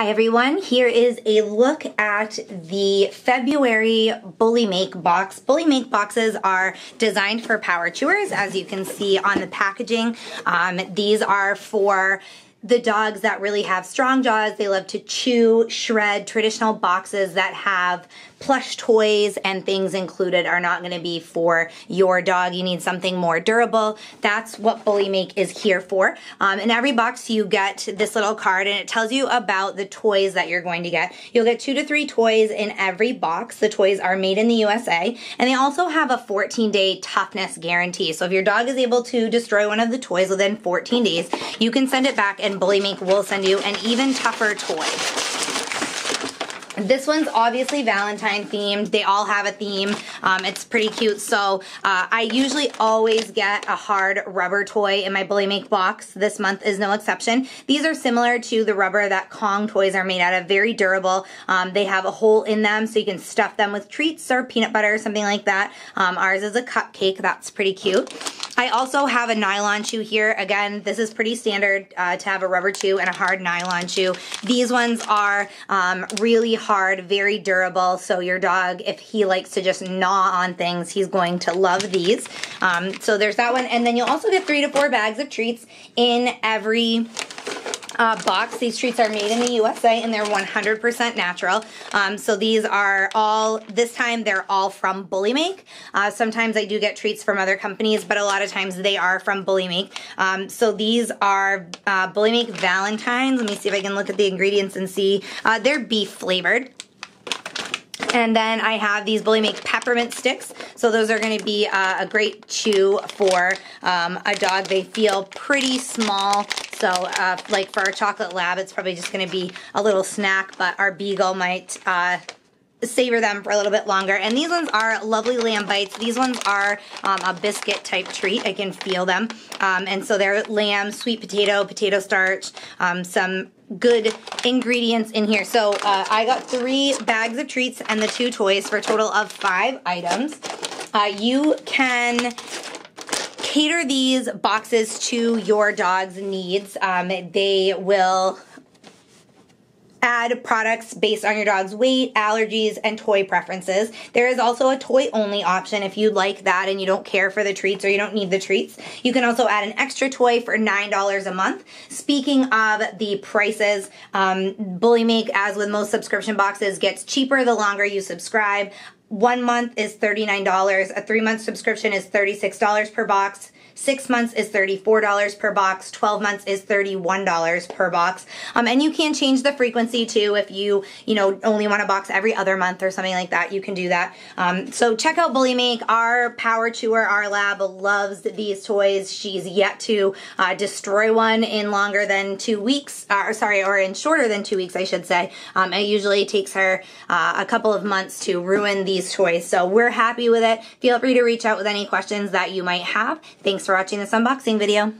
Hi everyone, here is a look at the February Bullymake box. Bullymake boxes are designed for power chewers as you can see on the packaging. Um, these are for the dogs that really have strong jaws. They love to chew, shred. Traditional boxes that have plush toys and things included are not going to be for your dog. You need something more durable. That's what Bullymake is here for. Um, in every box, you get this little card and it tells you about the toys that you're going to get. You'll get two to three toys in every box. The toys are made in the USA and they also have a 14 day toughness guarantee. So if your dog is able to destroy one of the toys within 14 days, you can send it back and Bullymake will send you an even tougher toy. This one's obviously Valentine themed. They all have a theme. Um, it's pretty cute. So uh, I usually always get a hard rubber toy in my Bullymake box. This month is no exception. These are similar to the rubber that Kong toys are made out of. Very durable. Um, they have a hole in them so you can stuff them with treats or peanut butter or something like that. Um, ours is a cupcake. That's pretty cute. I also have a nylon chew here. Again, this is pretty standard uh, to have a rubber chew and a hard nylon chew. These ones are um, really hard, very durable. So your dog, if he likes to just gnaw on things, he's going to love these. Um, so there's that one. And then you'll also get three to four bags of treats in every uh, box. These treats are made in the USA and they're 100% natural. Um, so these are all, this time they're all from Bullymake. Uh, sometimes I do get treats from other companies, but a lot of times they are from Bullymake. Um, so these are uh, Bullymake Valentines. Let me see if I can look at the ingredients and see. Uh, they're beef flavored. And then I have these Bullymake peppermint sticks. So those are going to be uh, a great chew for um, a dog. They feel pretty small. So uh, like for our chocolate lab, it's probably just going to be a little snack, but our beagle might uh, savor them for a little bit longer. And these ones are lovely lamb bites. These ones are um, a biscuit type treat. I can feel them. Um, and so they're lamb, sweet potato, potato starch, um, some good ingredients in here. So uh, I got three bags of treats and the two toys for a total of five items. Uh, you can cater these boxes to your dog's needs. Um, they will add products based on your dog's weight, allergies, and toy preferences. There is also a toy only option if you like that and you don't care for the treats or you don't need the treats. You can also add an extra toy for $9 a month. Speaking of the prices, um, Bullymake, as with most subscription boxes, gets cheaper the longer you subscribe. One month is $39. A three month subscription is $36 per box. Six months is $34 per box. 12 months is $31 per box. Um, and you can change the frequency too if you, you know, only want a box every other month or something like that. You can do that. Um, so check out Bullymake. Our power chewer, our lab loves these toys. She's yet to uh, destroy one in longer than two weeks, uh, or sorry, or in shorter than two weeks, I should say. Um, it usually takes her uh, a couple of months to ruin these toys. So we're happy with it. Feel free to reach out with any questions that you might have. Thanks for watching this unboxing video.